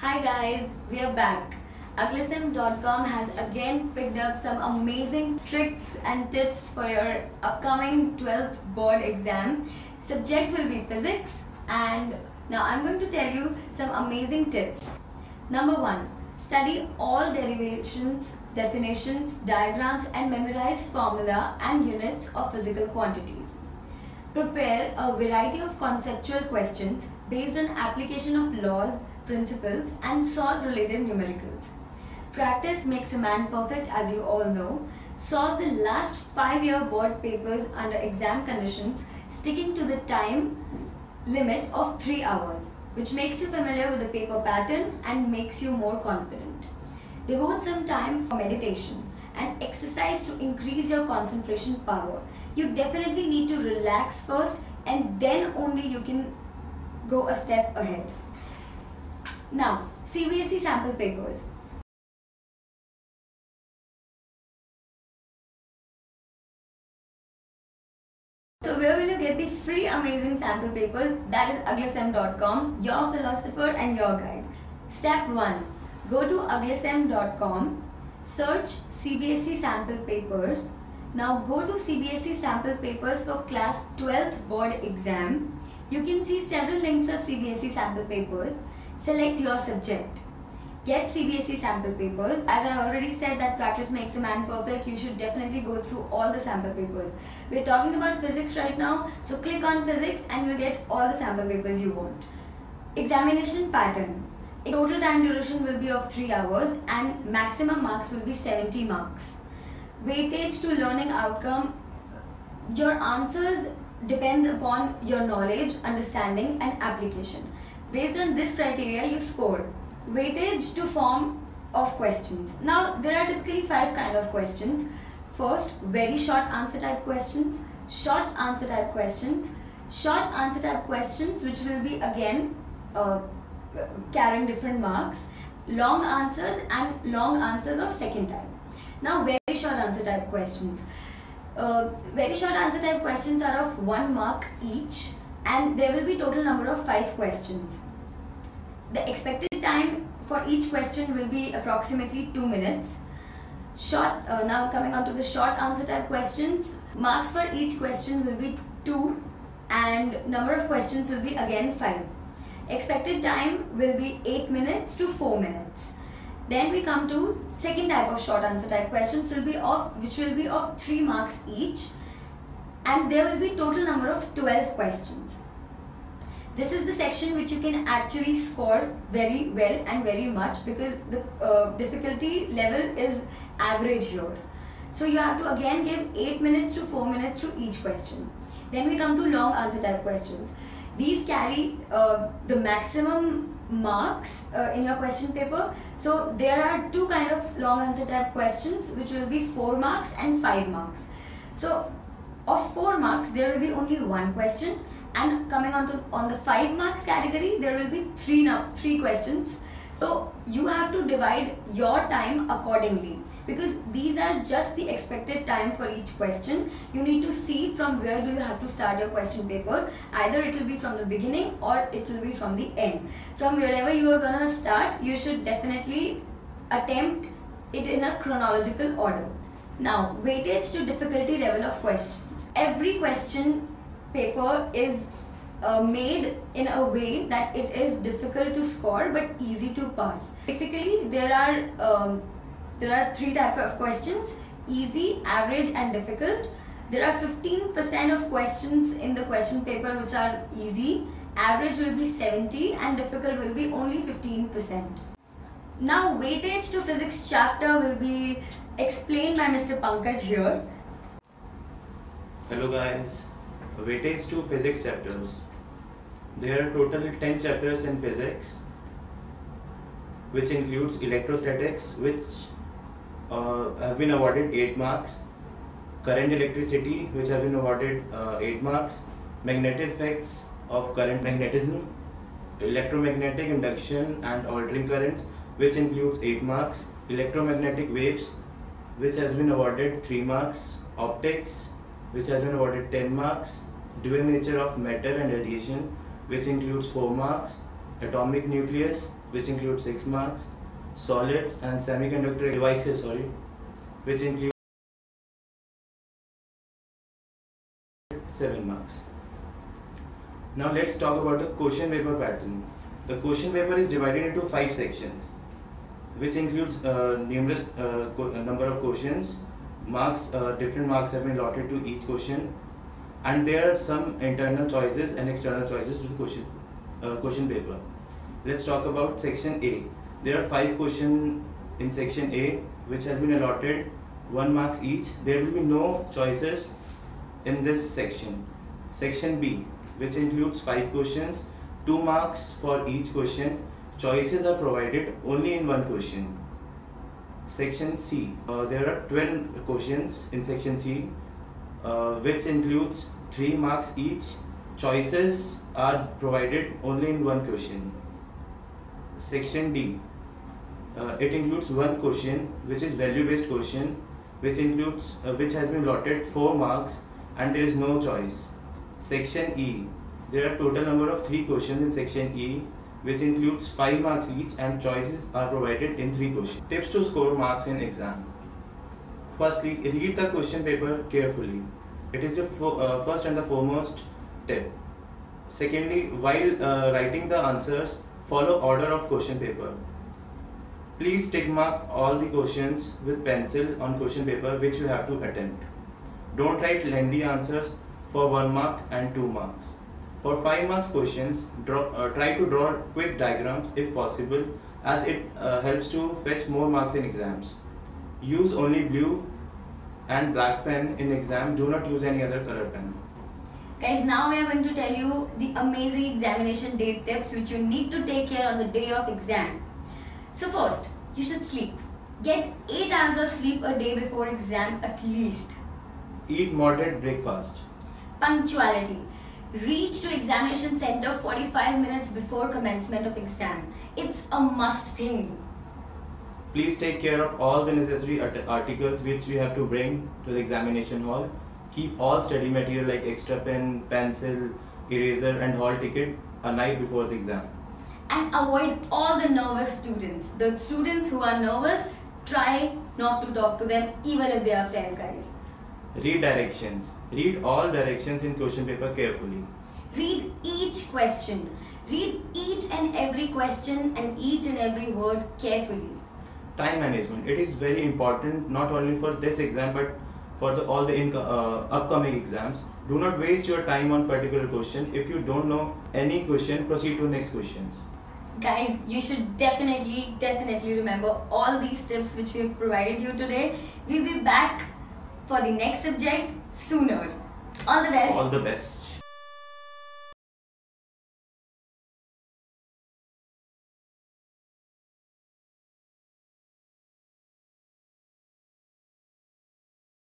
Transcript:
Hi guys, we are back. AglaSem.com has again picked up some amazing tricks and tips for your upcoming 12th board exam. Subject will be physics and now I'm going to tell you some amazing tips. Number one, study all derivations, definitions, diagrams and memorize formula and units of physical quantities. Prepare a variety of conceptual questions based on application of laws, principles and solve related numericals. Practice makes a man perfect as you all know. Solve the last 5 year board papers under exam conditions sticking to the time limit of 3 hours which makes you familiar with the paper pattern and makes you more confident. Devote some time for meditation and exercise to increase your concentration power you definitely need to relax first and then only you can go a step ahead. Now, CBSE sample papers. So where will you get the free amazing sample papers? That is aglasem.com, your philosopher and your guide. Step 1. Go to aglasem.com, search CBSE sample papers now go to CBSE sample papers for class 12th board exam. You can see several links of CBSE sample papers. Select your subject. Get CBSE sample papers. As I already said that practice makes a man perfect, you should definitely go through all the sample papers. We're talking about physics right now, so click on physics and you'll get all the sample papers you want. Examination pattern. A Total time duration will be of 3 hours and maximum marks will be 70 marks weightage to learning outcome, your answers depends upon your knowledge, understanding and application. Based on this criteria, you score. Weightage to form of questions. Now, there are typically five kind of questions. First, very short answer type questions, short answer type questions, short answer type questions which will be again uh, carrying different marks, long answers and long answers of second type. Now, very short answer type questions. Uh, very short answer type questions are of one mark each and there will be total number of five questions. The expected time for each question will be approximately two minutes. Short, uh, now coming on to the short answer type questions, marks for each question will be two and number of questions will be again five. Expected time will be 8 minutes to 4 minutes. Then we come to second type of short answer type questions will be of which will be of 3 marks each and there will be total number of 12 questions. This is the section which you can actually score very well and very much because the uh, difficulty level is average here. So you have to again give 8 minutes to 4 minutes to each question. Then we come to long answer type questions. These carry uh, the maximum marks uh, in your question paper. So there are two kind of long answer type questions which will be 4 marks and 5 marks. So of 4 marks there will be only one question and coming on to on the 5 marks category there will be 3 now 3 questions so you have to divide your time accordingly because these are just the expected time for each question. You need to see from where do you have to start your question paper. Either it will be from the beginning or it will be from the end. From wherever you are gonna start, you should definitely attempt it in a chronological order. Now, weightage to difficulty level of questions. Every question paper is uh, made in a way that it is difficult to score but easy to pass. Basically, there are um, there are three type of questions: easy, average, and difficult. There are 15% of questions in the question paper which are easy. Average will be 70 and difficult will be only 15%. Now weightage to physics chapter will be explained by Mr. Pankaj here. Hello guys, weightage to physics chapters. There are total 10 chapters in physics which includes electrostatics which uh, have been awarded 8 marks, current electricity which have been awarded uh, 8 marks, magnetic effects of current magnetism, electromagnetic induction and altering currents which includes 8 marks, electromagnetic waves which has been awarded 3 marks, optics which has been awarded 10 marks, dual nature of matter and radiation which includes 4 marks, atomic nucleus which includes 6 marks, solids and semiconductor devices, sorry, which include 7 marks. Now let's talk about the question paper pattern. The question paper is divided into 5 sections, which includes uh, numerous uh, number of questions. Marks, uh, different marks have been allotted to each question, and there are some internal choices and external choices to the question uh, question paper. Let's talk about section A. There are five questions in section A, which has been allotted one marks each. There will be no choices in this section. Section B, which includes five questions, two marks for each question. Choices are provided only in one question. Section C, uh, there are 12 questions in section C, uh, which includes three marks each. Choices are provided only in one question. Section D, uh, it includes one question which is value based question which includes uh, which has been allotted 4 marks and there is no choice. Section E. There are total number of 3 questions in section E which includes 5 marks each and choices are provided in 3 questions. Tips to score marks in exam. Firstly, read the question paper carefully. It is the uh, first and the foremost tip. Secondly, while uh, writing the answers, follow order of question paper. Please tick mark all the questions with pencil on question paper which you have to attempt. Don't write lengthy answers for 1 mark and 2 marks. For 5 marks questions, draw, uh, try to draw quick diagrams if possible as it uh, helps to fetch more marks in exams. Use only blue and black pen in exam, do not use any other color pen. Guys, now we are going to tell you the amazing examination date tips which you need to take care on the day of exam. So first, you should sleep. Get 8 hours of sleep a day before exam at least. Eat moderate breakfast. Punctuality. Reach to examination center 45 minutes before commencement of exam. It's a must thing. Please take care of all the necessary articles which you have to bring to the examination hall. Keep all study material like extra pen, pencil, eraser and hall ticket a night before the exam. And avoid all the nervous students. The students who are nervous, try not to talk to them even if they are friends guys. Read directions. Read all directions in question paper carefully. Read each question. Read each and every question and each and every word carefully. Time management. It is very important not only for this exam but for the, all the uh, upcoming exams. Do not waste your time on particular question. If you don't know any question, proceed to next questions. Guys, you should definitely, definitely remember all these tips which we have provided you today. We'll be back for the next subject sooner. All the best. All the best.